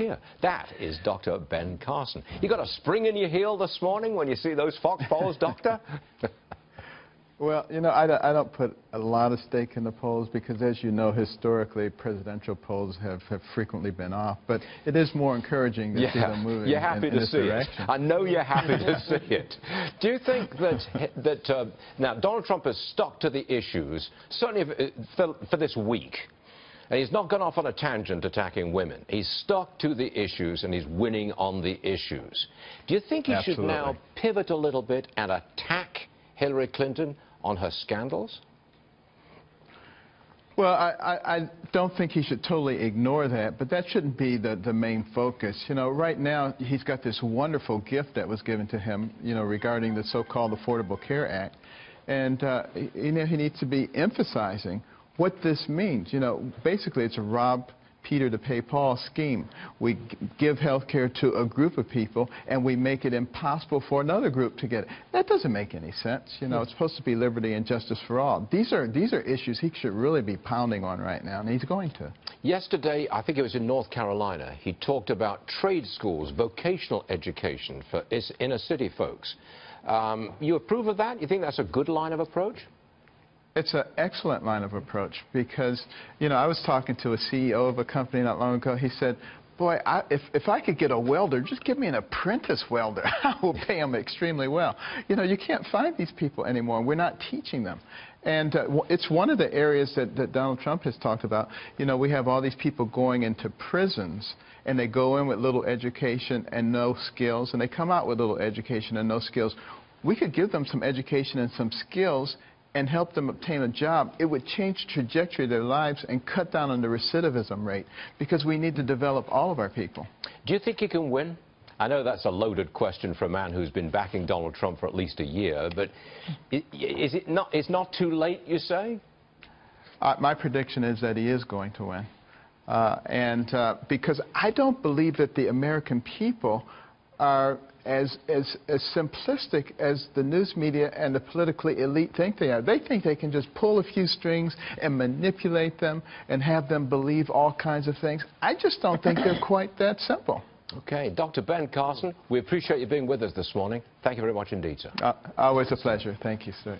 here. That is Dr. Ben Carson. You got a spring in your heel this morning when you see those Fox polls, Doctor? Well, you know, I don't, I don't put a lot of stake in the polls because, as you know, historically, presidential polls have, have frequently been off. But it is more encouraging to yeah, see them moving You're happy in, to in see direction. it. I know you're happy to see it. Do you think that, that uh, now, Donald Trump has stuck to the issues, certainly uh, for, for this week, and he's not gone off on a tangent attacking women. He's stuck to the issues and he's winning on the issues. Do you think he Absolutely. should now pivot a little bit and attack Hillary Clinton on her scandals? Well, I, I, I don't think he should totally ignore that, but that shouldn't be the, the main focus. You know, right now, he's got this wonderful gift that was given to him, you know, regarding the so-called Affordable Care Act. And, uh, you know, he needs to be emphasizing what this means. You know, basically, it's a rob Peter to pay Paul scheme. We give health care to a group of people and we make it impossible for another group to get it. That doesn't make any sense. You know, it's supposed to be liberty and justice for all. These are, these are issues he should really be pounding on right now, and he's going to. Yesterday, I think it was in North Carolina, he talked about trade schools, vocational education for inner city folks. Um, you approve of that? You think that's a good line of approach? It's an excellent line of approach because, you know, I was talking to a CEO of a company not long ago. He said, boy, I, if, if I could get a welder, just give me an apprentice welder. I will pay them extremely well. You know, you can't find these people anymore. We're not teaching them. And uh, it's one of the areas that, that Donald Trump has talked about. You know, we have all these people going into prisons, and they go in with little education and no skills, and they come out with little education and no skills. We could give them some education and some skills and help them obtain a job, it would change the trajectory of their lives and cut down on the recidivism rate because we need to develop all of our people. Do you think he can win? I know that's a loaded question for a man who's been backing Donald Trump for at least a year, but is it not, it's not too late, you say? Uh, my prediction is that he is going to win. Uh, and uh, because I don't believe that the American people are as, as, as simplistic as the news media and the politically elite think they are. They think they can just pull a few strings and manipulate them and have them believe all kinds of things. I just don't think they're quite that simple. Okay, Dr. Ben Carson, we appreciate you being with us this morning. Thank you very much indeed, sir. Uh, always a pleasure. Thank you, sir.